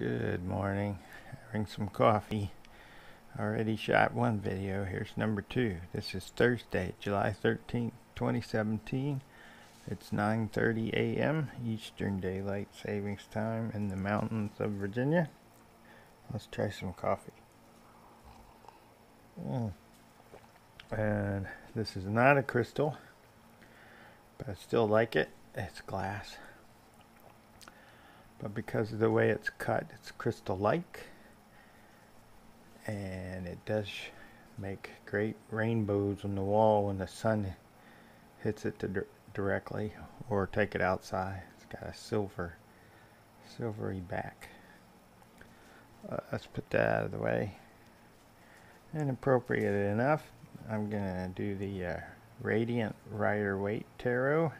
Good morning. Having some coffee. Already shot one video. Here's number two. This is Thursday, July 13th, 2017. It's 9:30 a.m. Eastern Daylight Savings Time in the mountains of Virginia. Let's try some coffee. Mm. And this is not a crystal, but I still like it. It's glass but because of the way it's cut it's crystal like and it does make great rainbows on the wall when the sun hits it directly or take it outside. It's got a silver silvery back. Uh, let's put that out of the way. And appropriate enough. I'm gonna do the uh, Radiant Rider Waite Tarot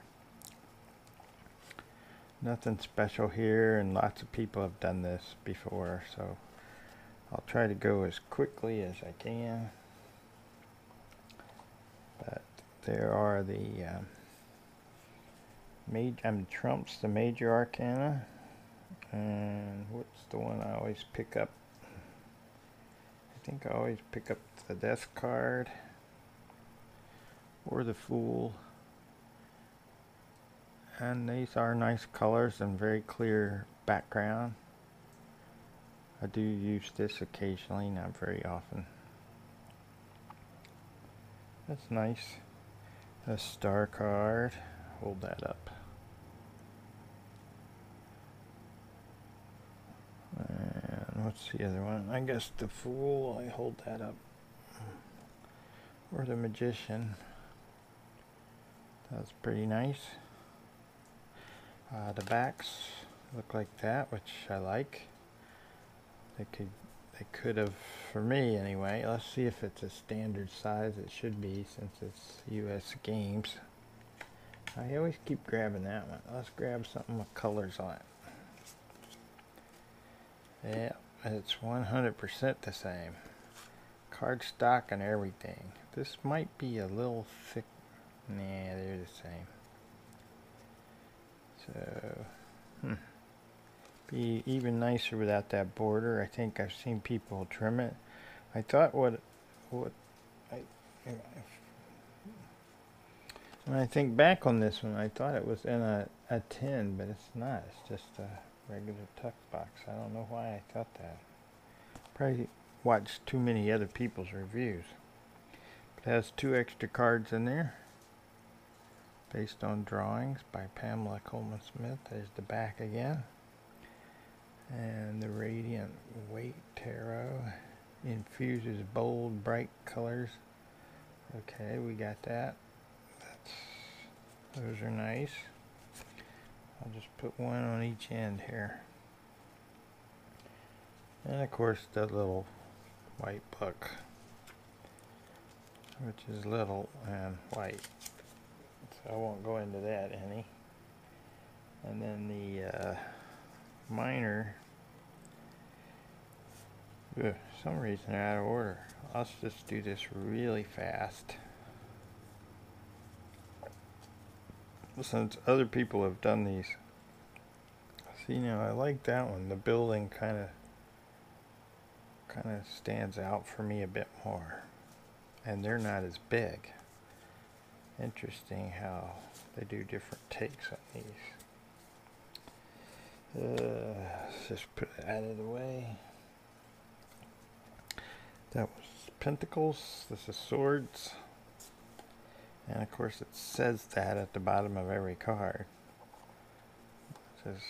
nothing special here and lots of people have done this before so I'll try to go as quickly as I can. But there are the um, major um, trumps the major arcana and what's the one I always pick up? I think I always pick up the death card. Or the fool and these are nice colors and very clear background. I do use this occasionally not very often. That's nice. A star card. Hold that up. And what's the other one? I guess the fool I hold that up. Or the magician. That's pretty nice uh, the backs look like that, which I like. They could, they could have, for me anyway. Let's see if it's a standard size. It should be since it's U.S. Games. I always keep grabbing that one. Let's grab something with colors on it. Yeah, it's 100% the same. Card stock and everything. This might be a little thick. Nah, they're the same. So, hmm. Be even nicer without that border. I think I've seen people trim it. I thought what, what, I, when I think back on this one, I thought it was in a, a tin, but it's not. It's just a regular tuck box. I don't know why I thought that. Probably watched too many other people's reviews. But it has two extra cards in there based on drawings by Pamela Colman Smith. There's the back again. And the Radiant Waite Tarot infuses bold, bright colors. Okay, we got that. That's, those are nice. I'll just put one on each end here. And of course the little white book, which is little and white. I won't go into that any. And then the uh, minor, some reason they're out of order. Let's just do this really fast. Since other people have done these. See now I like that one. The building kind of kind of stands out for me a bit more. And they're not as big. Interesting how they do different takes on these. Uh, let's just put it out of the way. That was Pentacles. This is Swords. And of course it says that at the bottom of every card. Which is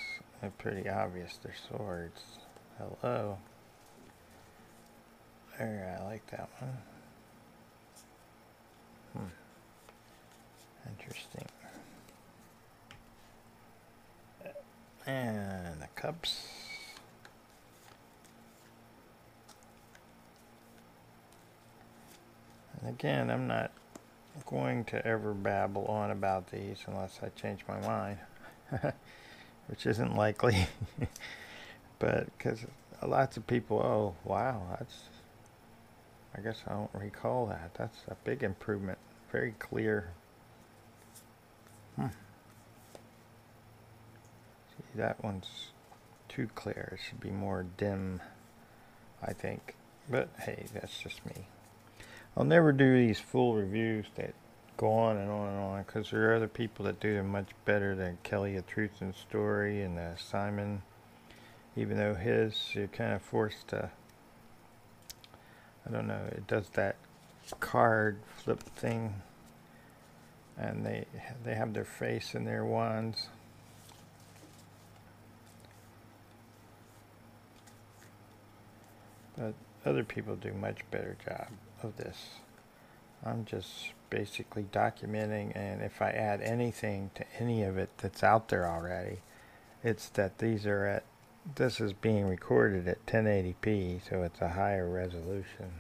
pretty obvious they're swords. Hello. There, I like that one. Hmm. Interesting. And the cups. And again, I'm not going to ever babble on about these unless I change my mind, which isn't likely. but because lots of people, oh, wow, that's, I guess I don't recall that. That's a big improvement. Very clear Hmm. That one's too clear. It should be more dim, I think. But hey, that's just me. I'll never do these full reviews that go on and on and on because there are other people that do them much better than Kelly a Truth and Story and uh, Simon. Even though his, you're kind of forced to. I don't know. It does that card flip thing, and they they have their face in their wands. But other people do much better job of this. I'm just basically documenting and if I add anything to any of it that's out there already, it's that these are at, this is being recorded at 1080p, so it's a higher resolution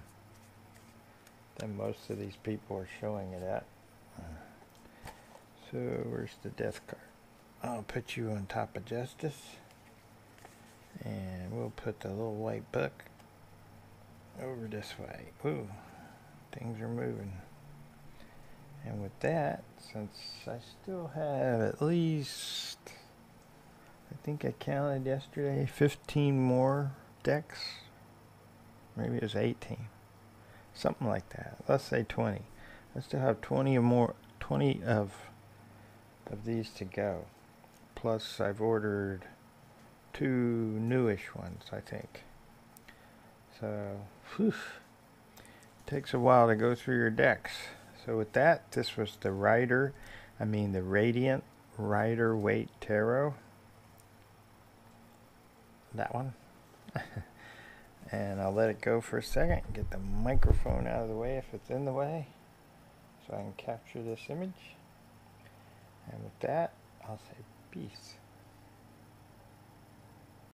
than most of these people are showing it at. So where's the death card? I'll put you on top of justice. And we'll put the little white book over this way. Ooh, things are moving. And with that, since I still have at least, I think I counted yesterday, 15 more decks. Maybe it was 18. Something like that. Let's say 20. I still have 20 or more, 20 of, of these to go. Plus I've ordered two newish ones, I think. So, whew, takes a while to go through your decks. So with that, this was the Rider, I mean the Radiant Rider Waite Tarot. That one. and I'll let it go for a second, and get the microphone out of the way if it's in the way, so I can capture this image. And with that, I'll say peace.